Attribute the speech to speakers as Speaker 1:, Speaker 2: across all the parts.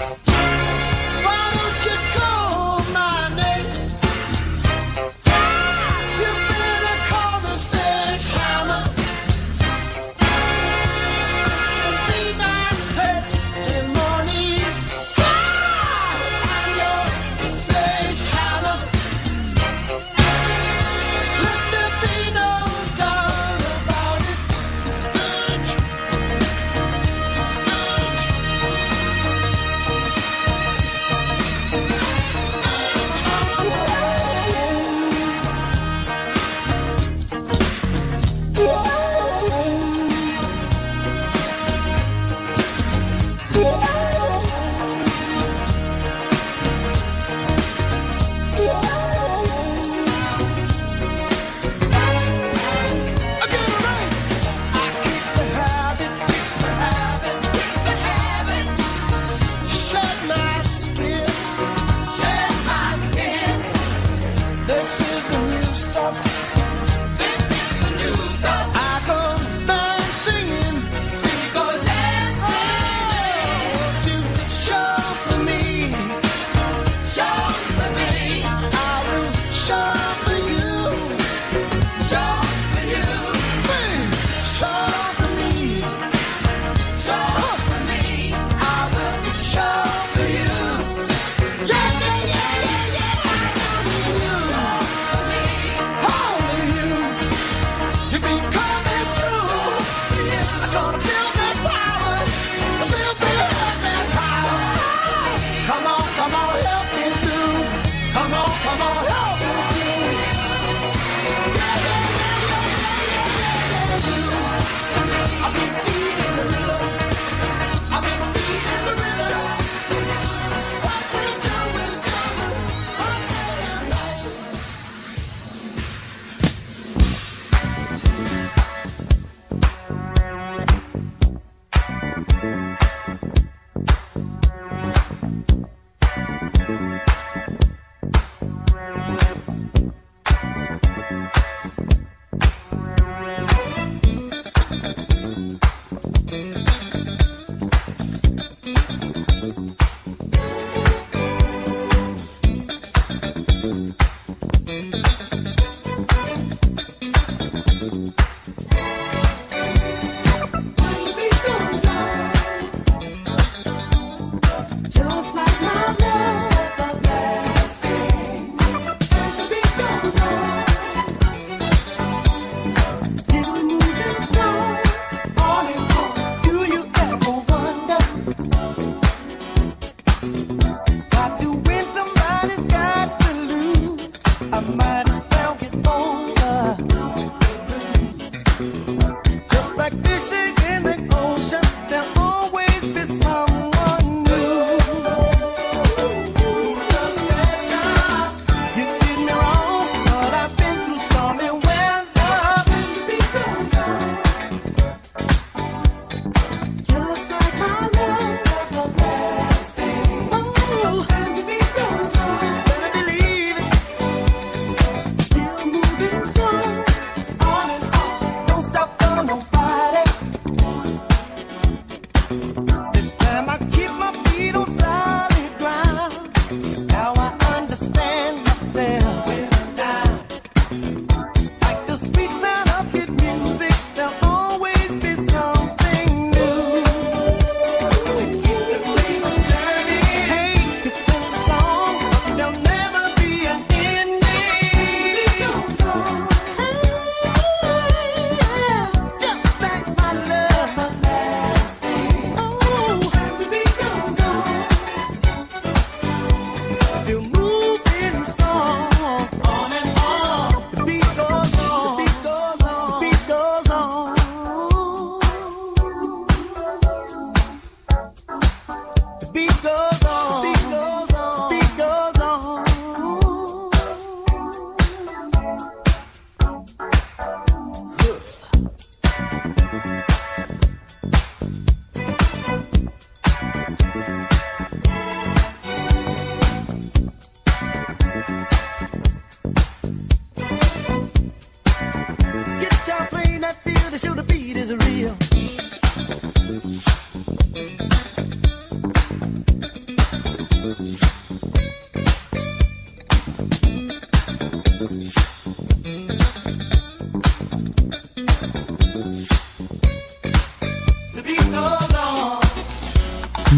Speaker 1: There'll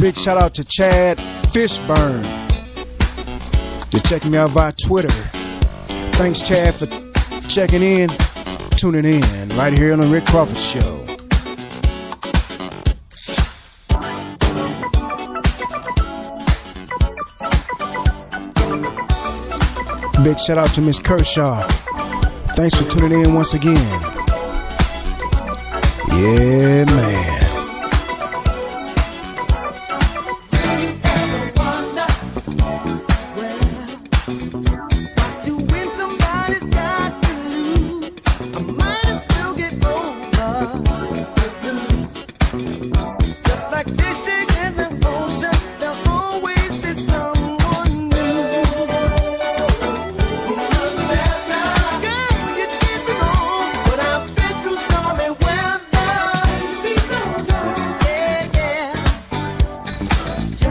Speaker 2: Big shout out to Chad Fishburne. You're checking me out via Twitter. Thanks, Chad, for checking in, tuning in right here on the Rick Crawford Show. Big shout out to Miss Kershaw. Thanks for tuning in once again. Yeah, man.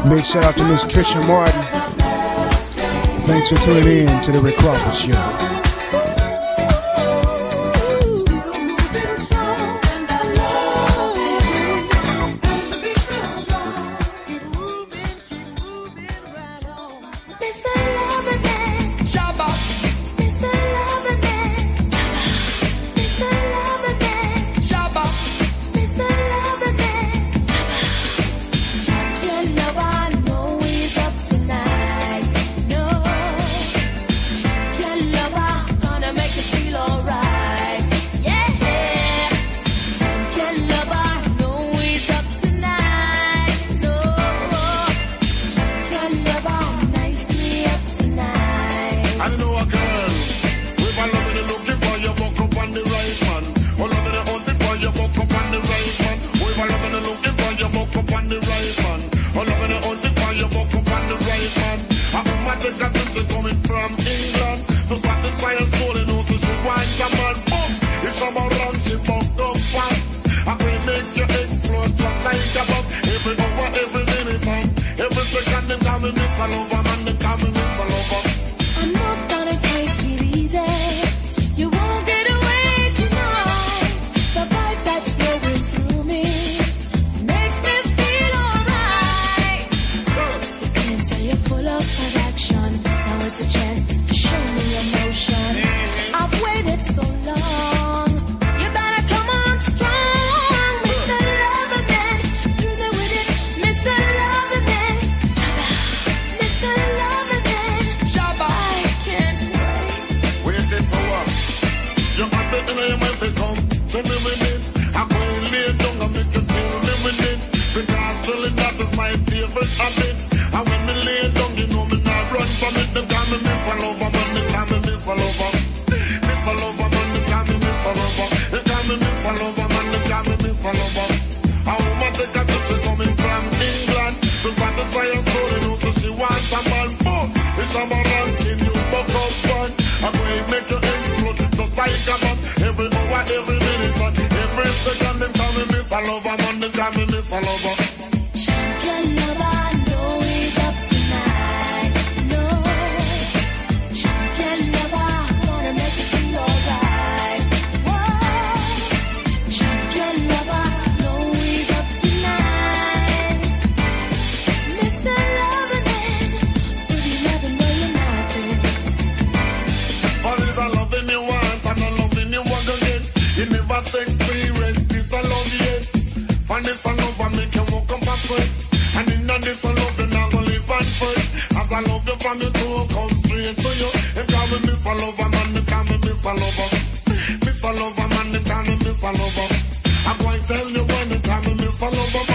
Speaker 2: Big shout out to Miss Trisha Martin. Thanks for tuning in to the Rick Crawford Show.
Speaker 3: Bájalo, bájalo. fire soul and you say she want a man Boom, it's a man in you buck up one I'm going make you explode just like a man. Every hour, every minute, but every second Them tell me miss, I love a man, they tell me miss, I love a miss a lover. I'm going to tell you when the time I miss a lover.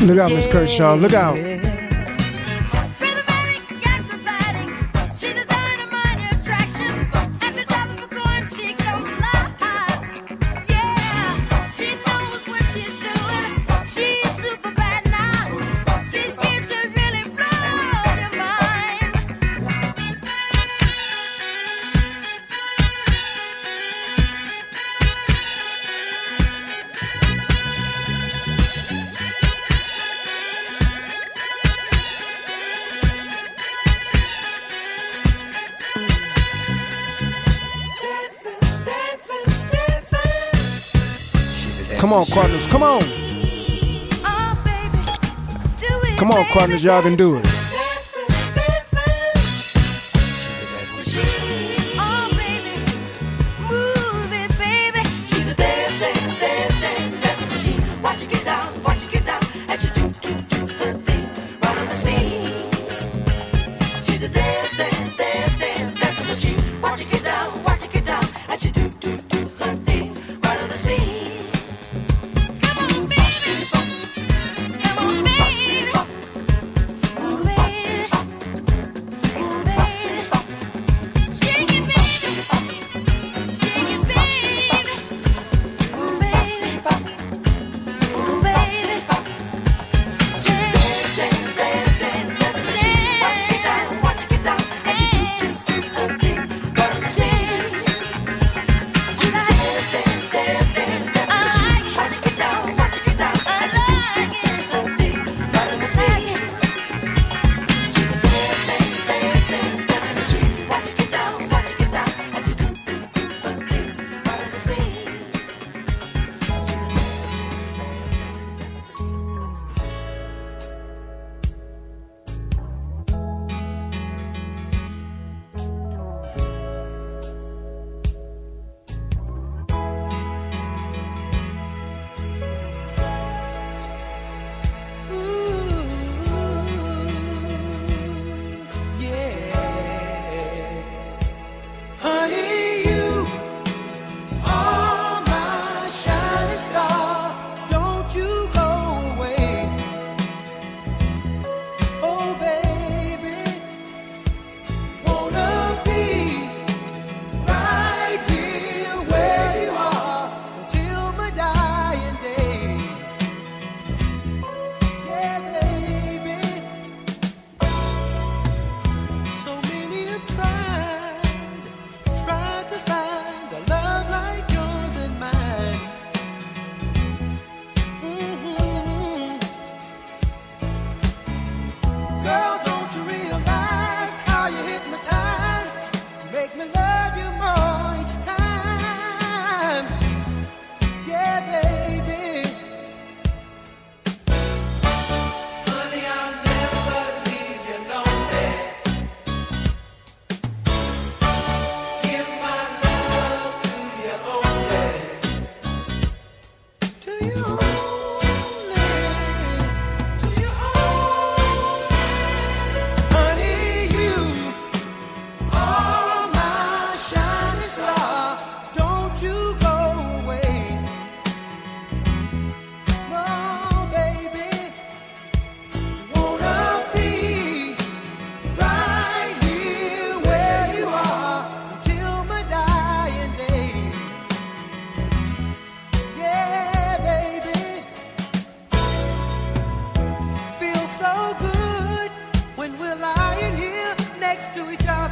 Speaker 2: Look out, Miss Kershaw. Look
Speaker 1: out.
Speaker 2: Come on, Cardinals. Come on. Come on, Cardinals. Y'all can do it.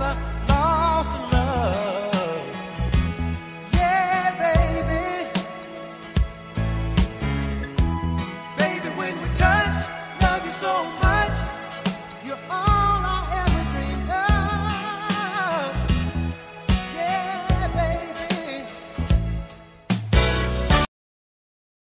Speaker 1: another